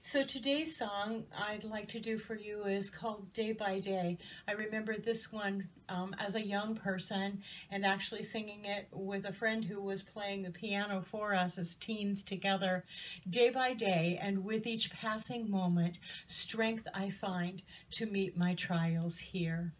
So today's song I'd like to do for you is called Day by Day. I remember this one um, as a young person and actually singing it with a friend who was playing the piano for us as teens together. Day by day and with each passing moment, strength I find to meet my trials here.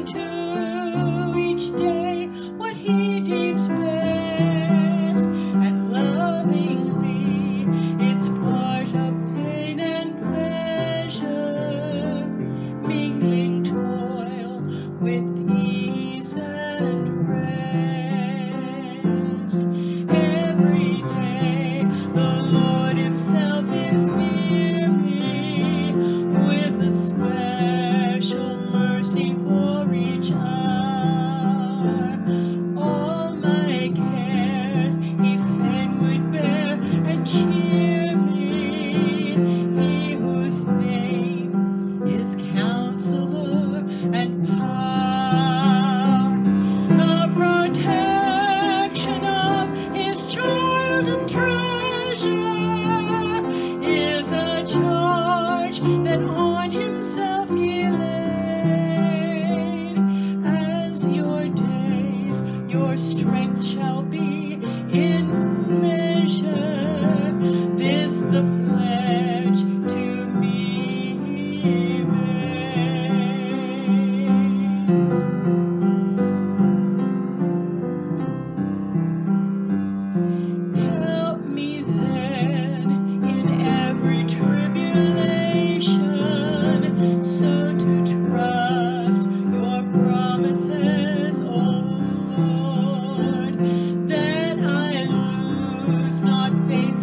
into your strength shall be in measure. This the